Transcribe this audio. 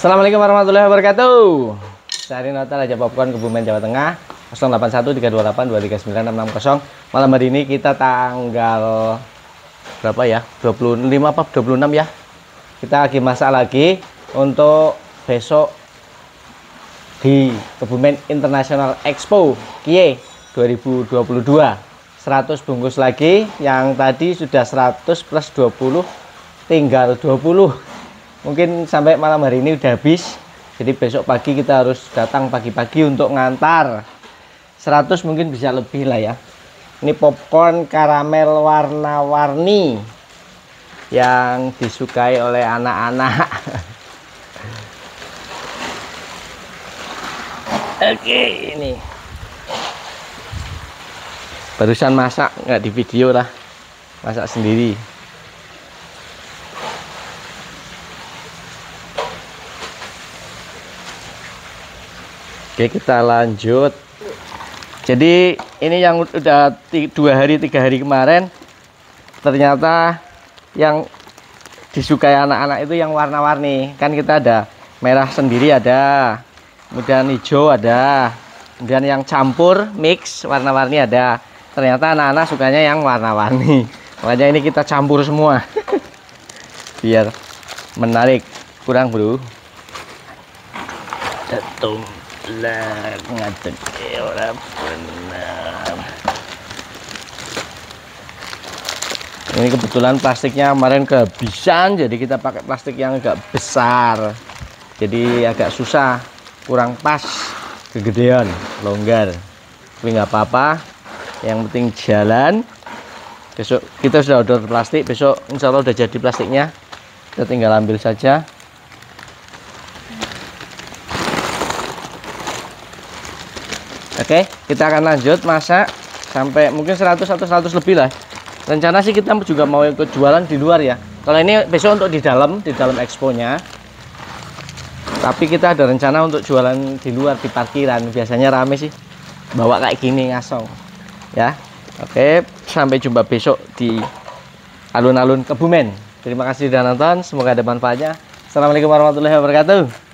Assalamualaikum warahmatullahi wabarakatuh. Saya Ari Nota Raja Popcorn Kebumen Jawa Tengah 081328239660. Malam hari ini kita tanggal berapa ya? 25 apa 26 ya? Kita lagi masak lagi untuk besok di Kebumen International Expo KIE 2022. 100 bungkus lagi yang tadi sudah 100 plus 20 tinggal 20 mungkin sampai malam hari ini udah habis. Jadi besok pagi kita harus datang pagi-pagi untuk ngantar. 100 mungkin bisa lebih lah ya. Ini popcorn karamel warna-warni yang disukai oleh anak-anak. Oke ini. Barusan masak nggak di video lah. Masak sendiri oke kita lanjut. Jadi ini yang udah dua hari tiga hari kemarin ternyata yang disukai anak-anak itu yang warna-warni. Kan kita ada merah sendiri ada kemudian hijau ada kemudian yang campur mix warna-warni ada. Ternyata anak-anak sukanya yang warna-warni. Makanya ini kita campur semua. Biar menarik. Kurang bro. Datung lah ngadeg ora benar. Ini kebetulan plastiknya kemarin kehabisan jadi kita pakai plastik yang agak besar. Jadi agak susah kurang pas kegedean longgar. Tapi nggak apa-apa yang penting jalan. Besok kita sudah order plastik besok insya Allah udah jadi plastiknya. Kita tinggal ambil saja oke kita akan lanjut masak sampai mungkin 100 atau 100 lebih lah. Rencana sih kita juga mau ikut jualan di luar ya. Kalau ini besok untuk di dalam di dalam exponya. Tapi kita ada rencana untuk jualan di luar di parkiran. Biasanya rame sih bawa kayak gini ngasong. Ya oke sampai jumpa besok di alun-alun Kebumen. Terima kasih sudah nonton semoga ada manfaatnya. Assalamualaikum warahmatullahi wabarakatuh